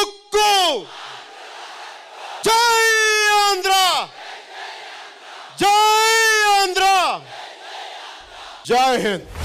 ఉక్కు జై ఆంధ్ర జై ఆంధ్ర జై హింద్